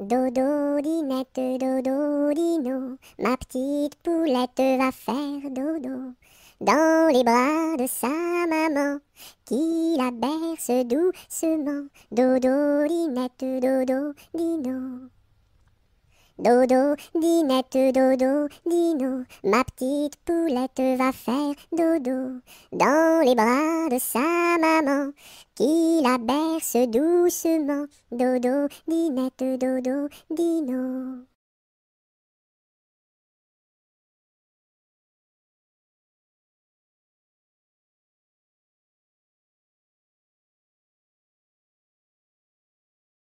Dodo, dinette, dodo, dino, ma petite poulette va faire dodo dans les bras de sa maman qui la berce doucement. Dodo, dinette, dodo, dino. Dodo, dinette, dodo, dino, ma petite poulette va faire dodo dans les bras de sa maman qui la berce doucement. Dodo, dinette, dodo, dino.